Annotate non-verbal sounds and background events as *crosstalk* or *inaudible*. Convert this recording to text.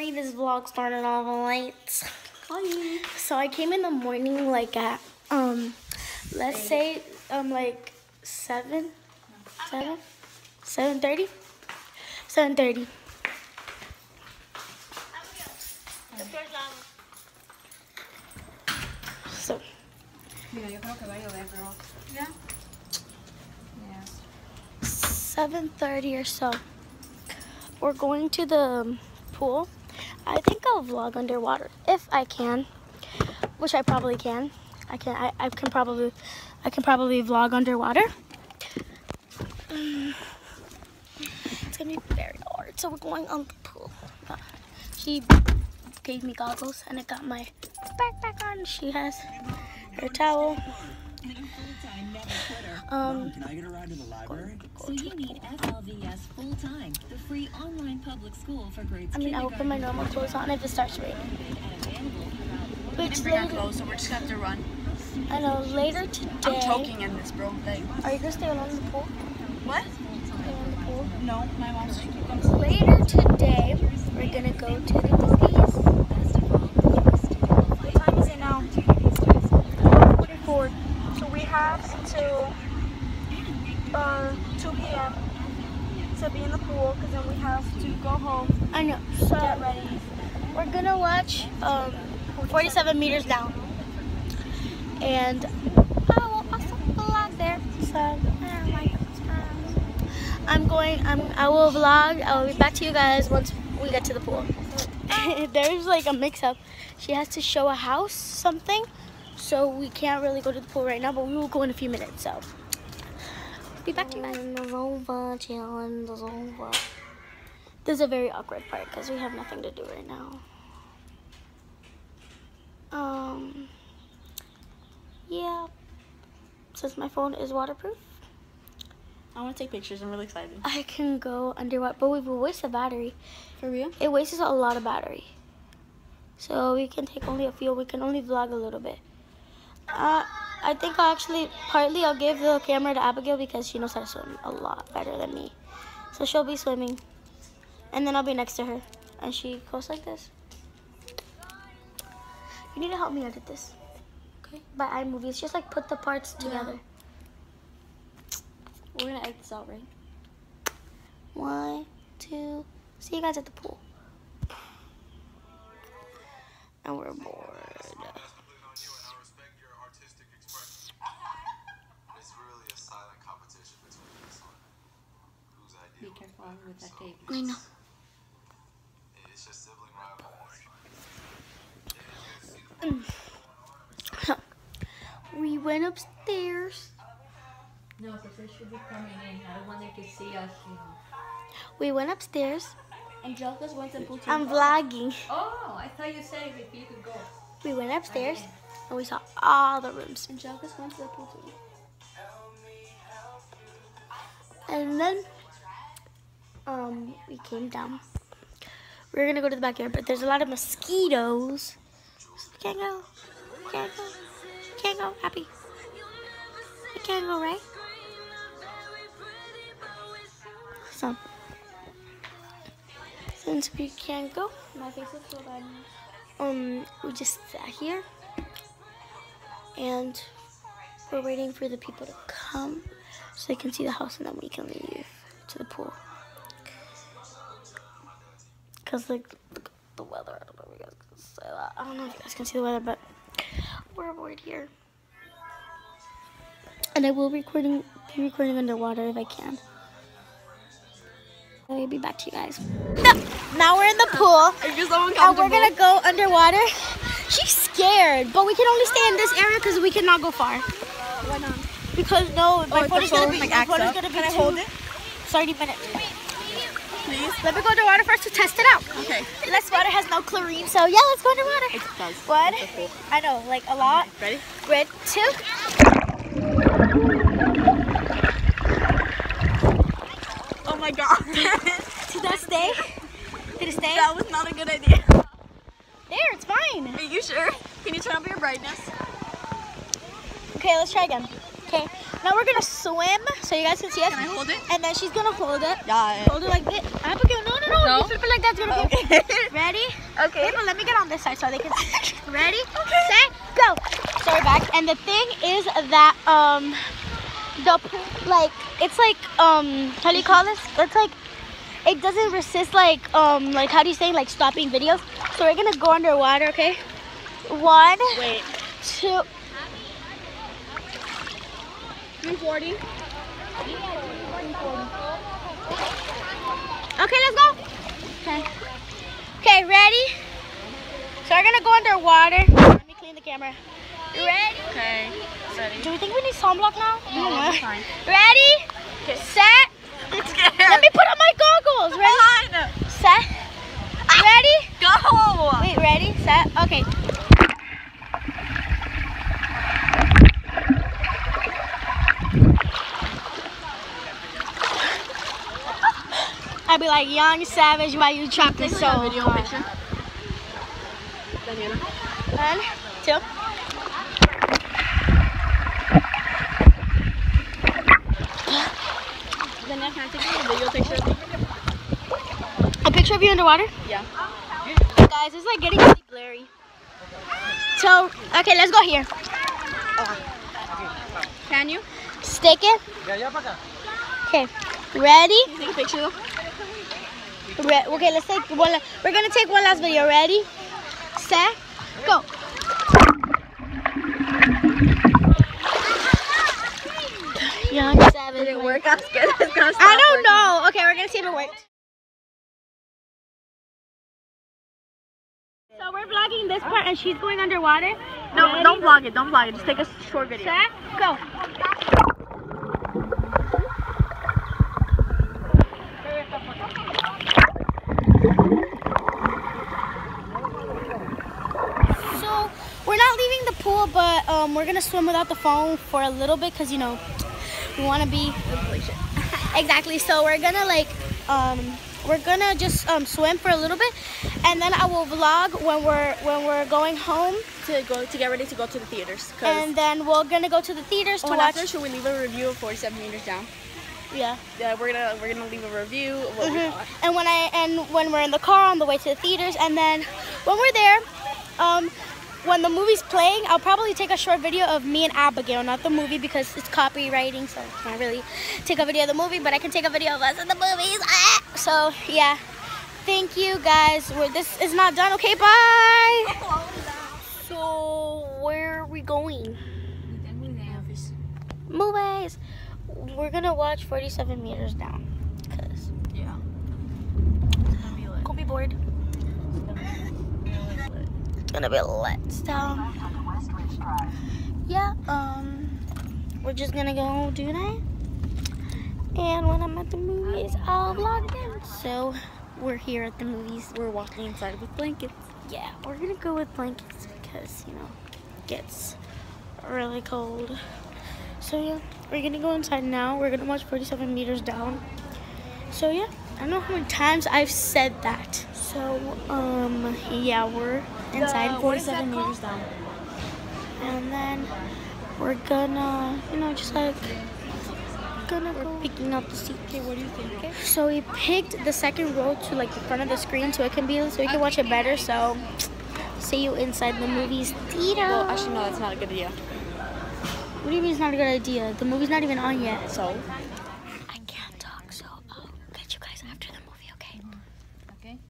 sorry this vlog started off late. Hi. So I came in the morning like at um let's say um like seven seven seven thirty seven thirty. So Mira, yo creo que va a llover, girl. Yeah? Yeah. seven thirty or so. We're going to the pool. I think I'll vlog underwater if I can, which I probably can. I can. I, I can probably. I can probably vlog underwater. Mm. It's gonna be very hard. So we're going on the pool. She gave me goggles and I got my backpack on. She has her towel. Um, Can I get a ride to the library? So you need FLVS full time, the free online public school for grades I mean, I will put my normal clothes on if it starts raining. Which later, clothes, so we're just gonna have to run. I know later today. I'm choking in this, bro. Like, Are you gonna stay along the pool? what? Stay on the pool. No, my mom's choking. Later today, we're gonna go to the movies. What time is it now? 44. So we have until uh, 2 p.m. to be in the pool because then we have to go home, I know. So get ready. we're gonna watch um, 47 meters down, and I will also vlog there. So oh. I'm going. I'm. I will vlog. I will be back to you guys once we get to the pool. *laughs* There's like a mix-up. She has to show a house something, so we can't really go to the pool right now. But we will go in a few minutes. So be back to you guys. challenge is over. This is a very awkward part because we have nothing to do right now. Um, yeah. Since my phone is waterproof, I want to take pictures. I'm really excited. I can go underwater, but we will waste the battery. For real? It wastes a lot of battery. So we can take only a few. We can only vlog a little bit. Uh, I think I'll actually, partly I'll give the camera to Abigail because she knows how to swim a lot better than me. So she'll be swimming. And then I'll be next to her. And she goes like this. You need to help me edit this. Okay? By iMovie. It's just like put the parts together. We're gonna edit this out, right? One, two. See you guys at the pool. And we're bored. It's really a silent competition between us on whose Be with that tape. I know. it's just sibling rivalry. Mm. We went upstairs. No, because they should be coming in. I don't want them to see us. You know. We went upstairs. Angelica's went to pool. I'm vlogging. Oh, I thought you said if you could go. We went upstairs oh, and we saw all the rooms. Angelica's went to the pool too. And then um we came down. We are gonna go to the backyard, but there's a lot of mosquitoes. So we can't go. We can't go. We can't go. Happy. We can't go, right? So since we can't go, My face is so bad. um we just sat here and we're waiting for the people to come so they can see the house and then we can leave to the pool because like the weather i don't know if you guys can say that i don't know if you guys can see the weather but we're bored here and i will recording be recording underwater if i can I'll be back to you guys. Now we're in the pool. *laughs* And we're gonna go underwater. She's scared, but we can only stay in this area because we cannot go far. Why not? Because no, my oh, phone is gonna be. My phone is gonna be. Can I hold it? Thirty minutes. Please. Let me go underwater first to test it out. Okay. This water has no chlorine, so yeah, let's go underwater. It does. One, I know, like a lot. Ready? Red two. Oh my god. *laughs* Did that stay? Did it stay? that was not a good idea. There, it's fine. Are you sure? Can you turn up your brightness? Okay, let's try again. Okay, now we're gonna swim so you guys can see us. Can I hold it? And then she's gonna hold it. Yeah. Hold it like this. Abigail, no, no, no. No? You flip it like that's gonna be Okay. *laughs* Ready? Okay. Wait, but let me get on this side so they can see. *laughs* Ready? Set, go. So we're back, and the thing is that um, the like it's like um, how do you call this? It's like it doesn't resist like um, like how do you say like stopping videos. So we're gonna go underwater, okay? One, Wait. two. 340. Okay, let's go. Okay. Okay, ready? So we're gonna go underwater. Let me clean the camera. Ready? Okay. Do we think we need sunblock now? No, No. fine. Ready? Set. I'm scared. Let me put on my goggles. Ready? Set. Ready? Go. Wait, ready? Set. Okay. I'd be like, young savage, why you trapped this so video hard? picture. One, two. Daniela, can I take a video picture of me? A picture of you underwater? Yeah. Guys, it's like getting really blurry. So, okay, let's go here. Can you? Stick it. Okay, ready? Can you take a picture though? Re- okay, let's take one. We're gonna take one last video. Ready? Set. Go. Young savage. Did it work? I'm scared it's I don't working. know. Okay, we're gonna see if it worked. So we're vlogging this part, and she's going underwater. No, Ready? don't vlog it. Don't vlog it. Just take a short video. Set. Go. So we're not leaving the pool, but um, we're gonna swim without the phone for a little bit, cause you know we want to be *laughs* exactly. So we're gonna like um, we're gonna just um, swim for a little bit, and then I will vlog when we're when we're going home, To go to get ready to go to the theaters. And then we're gonna go to the theaters to oh, watch. after should we leave a review of 47 meters down? Yeah. Yeah, we're gonna we're gonna leave a review of what we Mhm. thought. And when I and when we're in the car on the way to the theaters, and then when we're there, um, when the movie's playing, I'll probably take a short video of me and Abigail, not the movie because it's copywriting, so I can't really take a video of the movie, but I can take a video of us in the movies. Ah! So yeah, thank you guys. We're, this is not done. Okay, bye. So where are we going? Movies. We're gonna watch 47 meters down, cause Yeah. Gonna be bored. Gonna be lit. So yeah, um, we're just gonna go do that. And when I'm at the movies, I'll vlog them. So we're here at the movies. We're walking inside with blankets. Yeah, we're gonna go with blankets because you know it gets really cold. So yeah, we're gonna go inside now. We're gonna watch 47 meters down. So yeah, I don't know how many times I've said that. So um yeah, we're inside The- what is that 47 meters down. And then we're gonna, you know, just like gonna go picking up the seat. Okay, what do you think? So we picked the second row to like the front of the screen so it can be so we can watch it better. So see you inside the movie's theater. Well, actually, no, that's not a good idea. What do you mean it's not a good idea? The movie's not even on yet. So,